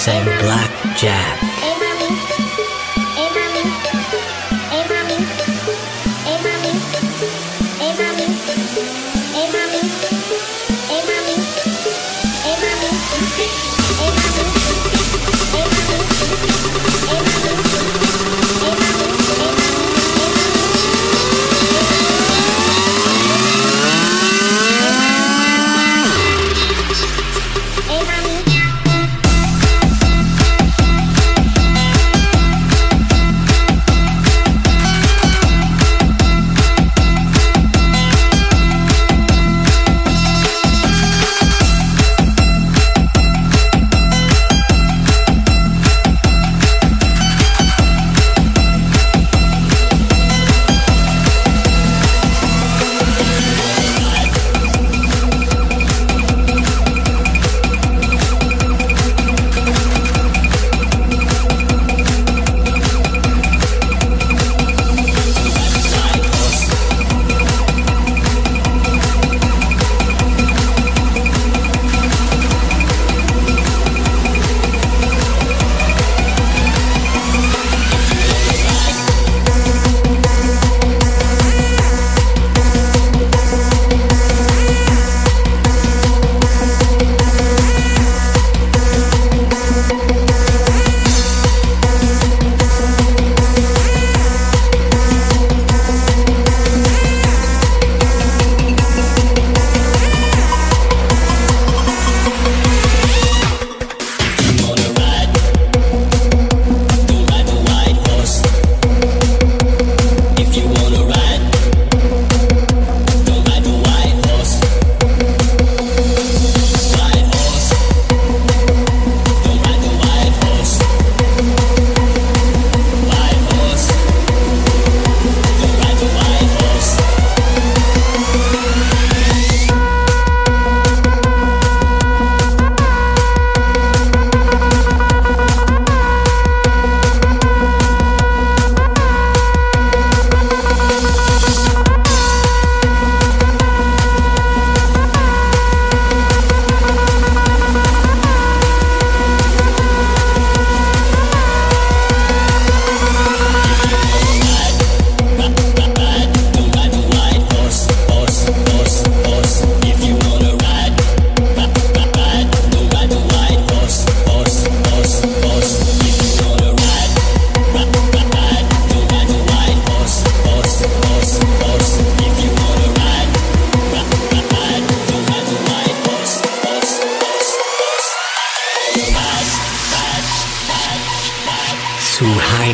sang Black Jack.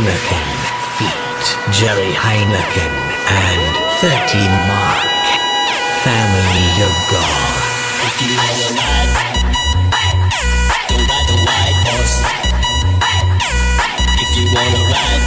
Heineken feet, Jerry Heineken and 30 Mark. Family of God. If you wanna ride, don't ride the white horse. If you wanna ride.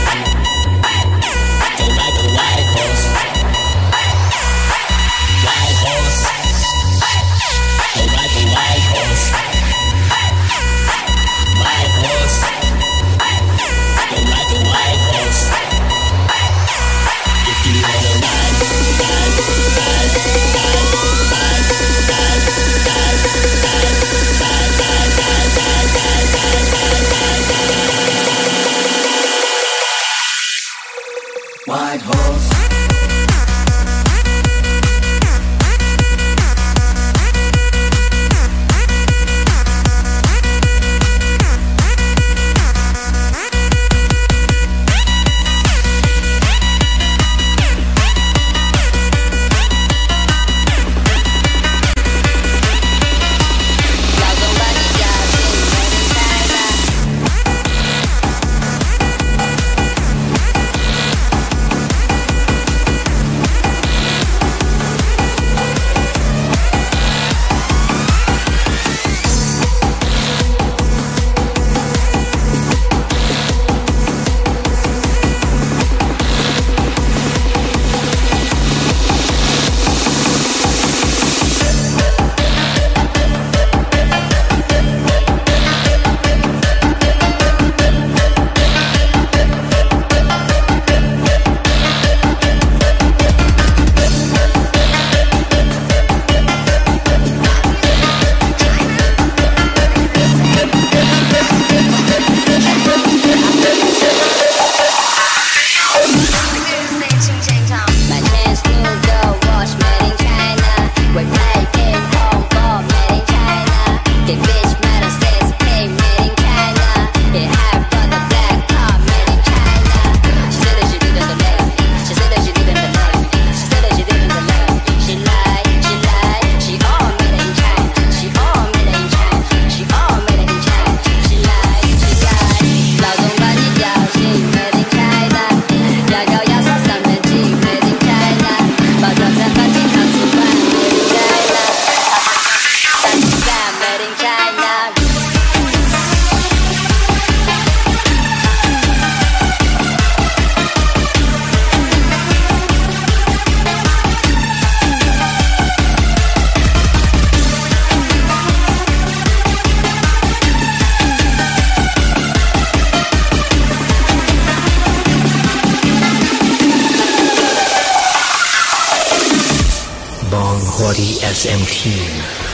empty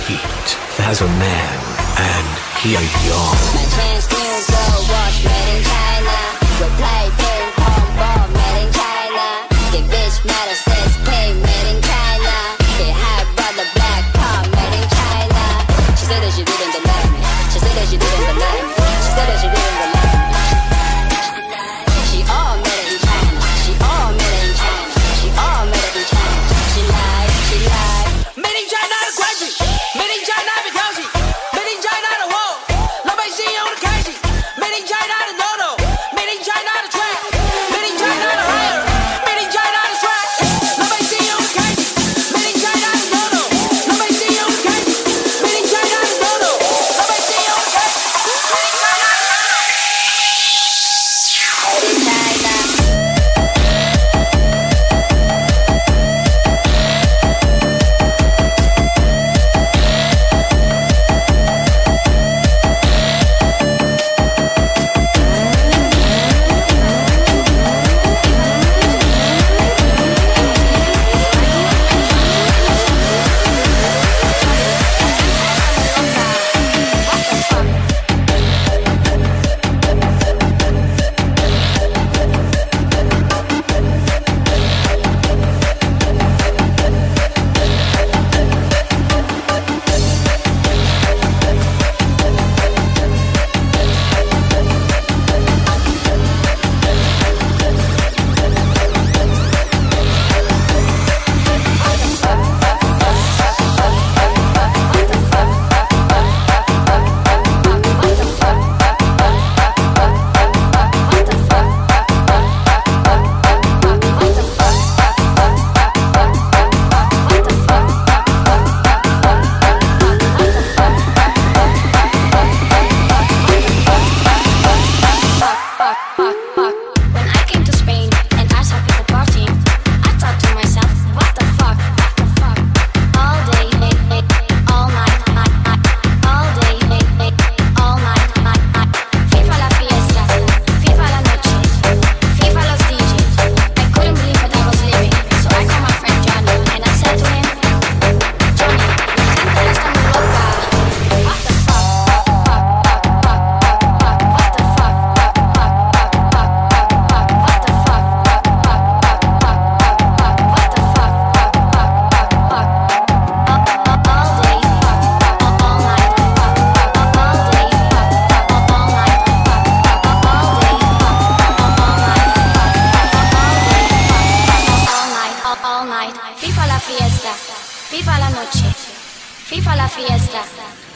feet, there's a man, and he is young.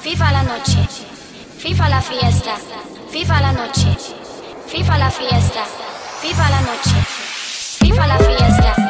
FIFA la noche, FIFA la fiesta, FIFA la noche, FIFA la fiesta, FIFA la noche, FIFA la fiesta.